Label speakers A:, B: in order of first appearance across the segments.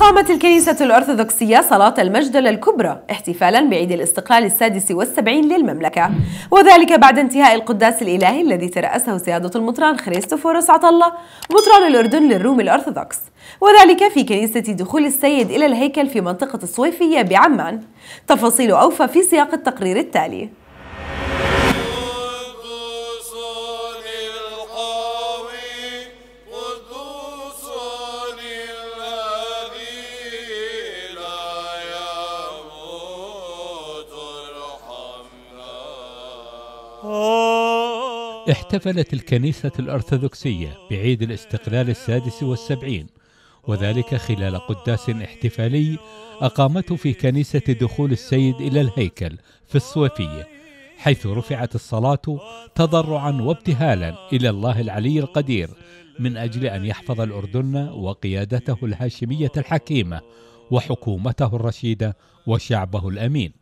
A: أقامت الكنيسة الأرثوذكسية صلاة المجدلة الكبرى احتفالا بعيد الاستقلال السادس والسبعين للمملكة. وذلك بعد انتهاء القداس الإلهي الذي ترأسه سيادة المطران خريستوفورس عطلة مطران الأردن للروم الأرثوذكس. وذلك في كنيسة دخول السيد إلى الهيكل في منطقة الصويفية بعمان. تفاصيل أوفى في سياق التقرير التالي.
B: احتفلت الكنيسة الأرثوذكسية بعيد الاستقلال السادس والسبعين وذلك خلال قداس احتفالي أقامته في كنيسة دخول السيد إلى الهيكل في الصوفية حيث رفعت الصلاة تضرعا وابتهالا إلى الله العلي القدير من أجل أن يحفظ الأردن وقيادته الهاشمية الحكيمة وحكومته الرشيدة وشعبه الأمين.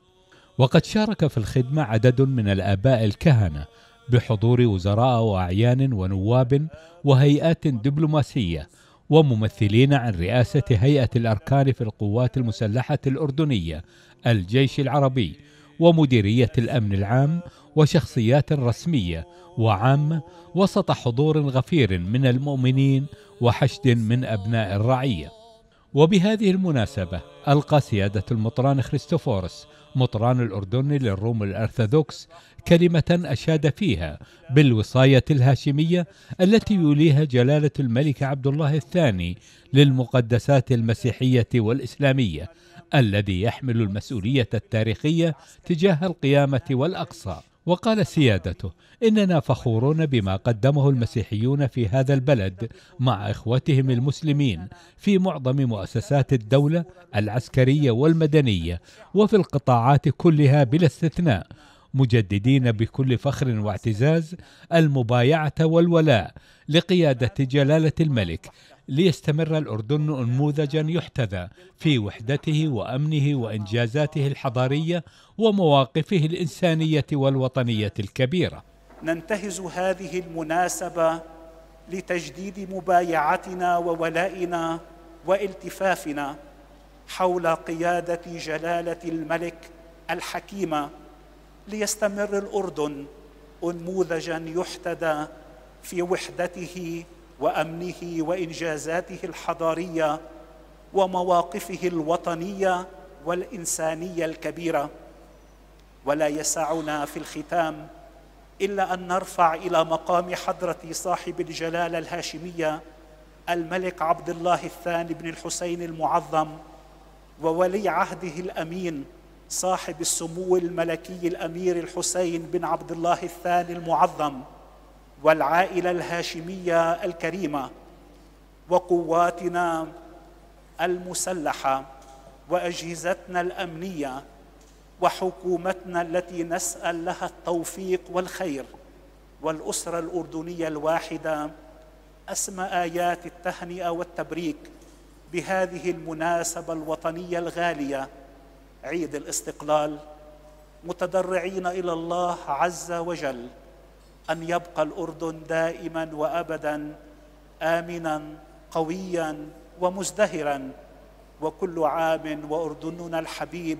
B: وقد شارك في الخدمة عدد من الآباء الكهنة بحضور وزراء وأعيان ونواب وهيئات دبلوماسية وممثلين عن رئاسة هيئة الأركان في القوات المسلحة الأردنية الجيش العربي ومديرية الأمن العام وشخصيات رسمية وعامه وسط حضور غفير من المؤمنين وحشد من أبناء الرعية. وبهذه المناسبة ألقى سيادة المطران خريستوفورس مطران الأردن للروم الأرثوذكس كلمة أشاد فيها بالوصاية الهاشمية التي يوليها جلالة الملك عبد الله الثاني للمقدسات المسيحية والإسلامية الذي يحمل المسؤولية التاريخية تجاه القيامة والأقصى. وقال سيادته إننا فخورون بما قدمه المسيحيون في هذا البلد مع إخوتهم المسلمين في معظم مؤسسات الدولة العسكرية والمدنية وفي القطاعات كلها بلا استثناء مجددين بكل فخر واعتزاز المبايعة والولاء لقيادة جلالة الملك ليستمر الأردن نموذجا يحتذى في وحدته وأمنه وإنجازاته الحضارية ومواقفه الإنسانية والوطنية الكبيرة.
C: ننتهز هذه المناسبة لتجديد مبايعتنا وولائنا والتفافنا حول قيادة جلالة الملك الحكيمة ليستمر الأردن أنموذجا يحتذى في وحدته وأمنه وإنجازاته الحضارية ومواقفه الوطنية والإنسانية الكبيرة. ولا يسعنا في الختام إلا أن نرفع إلى مقام حضرة صاحب الجلالة الهاشمية الملك عبد الله الثاني بن الحسين المعظم وولي عهده الأمين صاحب السمو الملكي الأمير الحسين بن عبد الله الثاني المعظم والعائلة الهاشمية الكريمة وقواتنا المسلحة وأجهزتنا الأمنية وحكومتنا التي نسأل لها التوفيق والخير والأسرة الأردنية الواحدة أسمى آيات التهنئة والتبريك بهذه المناسبة الوطنية الغالية عيد الاستقلال متضرعين إلى الله عز وجل أن يبقى الأردن دائما وابدا امنا قويا ومزدهرا. وكل عام وأردننا الحبيب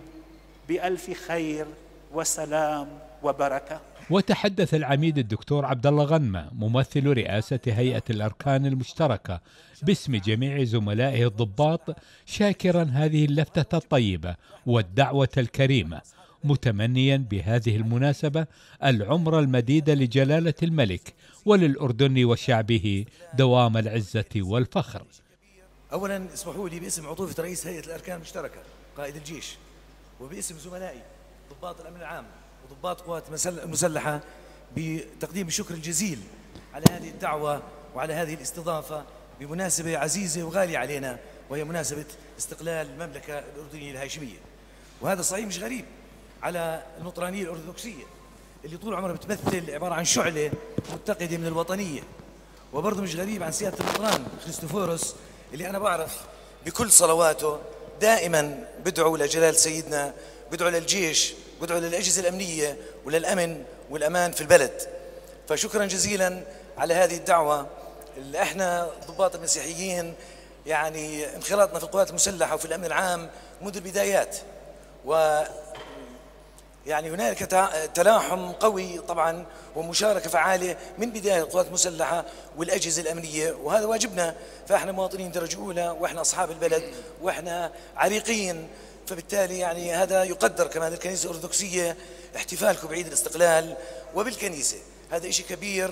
C: بألف خير وسلام وبركة.
B: وتحدث العميد الدكتور عبد الله غنمة ممثل رئاسة هيئة الأركان المشتركة باسم جميع زملائه الضباط شاكرا هذه اللفتة الطيبة والدعوة الكريمة متمنيا بهذه المناسبة العمر المديد لجلالة الملك وللأردن وشعبه دوام العزة والفخر.
D: أولا اسمحوا لي باسم عطوفة رئيس هيئة الأركان المشتركة قائد الجيش وباسم زملائي ضباط الأمن العام وضباط قوات المسلحة بتقديم الشكر الجزيل على هذه الدعوة وعلى هذه الاستضافة بمناسبة عزيزة وغالية علينا وهي مناسبة استقلال المملكة الأردنية الهاشمية. وهذا صحيح مش غريب على النطرانية الأرثوذكسية اللي طول عمرها بتمثل عبارة عن شعلة متقدة من الوطنية. وبرضه مش غريب عن سيادة النطران خريستوفوروس اللي أنا بعرف بكل صلواته دائما بدعو لجلال سيدنا بدعو للجيش بدعو للأجهزة الأمنية وللأمن والأمان في البلد. فشكرا جزيلا على هذه الدعوة. اللي إحنا ضباط المسيحيين يعني انخراطنا في القوات المسلحة وفي الأمن العام منذ البدايات. و يعني هنالك تلاحم قوي طبعا ومشاركة فعالة من بداية القوات المسلحة والأجهزة الأمنية. وهذا واجبنا. فإحنا مواطنين درجة أولى وإحنا أصحاب البلد وإحنا عريقين. فبالتالي يعني هذا يقدر كمان الكنيسة الأرثوذكسية احتفالكم بعيد الاستقلال وبالكنيسة. هذا شيء كبير.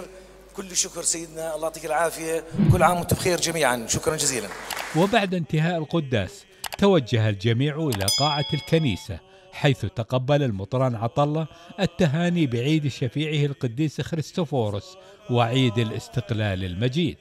D: كل الشكر سيدنا. الله يعطيك العافية. كل عام وأنتم بخير جميعا. شكرا جزيلا.
B: وبعد انتهاء القداس توجه الجميع إلى قاعة الكنيسة حيث تقبل المطران عطلة التهاني بعيد شفيعه القديس خريستوفورس وعيد الاستقلال المجيد.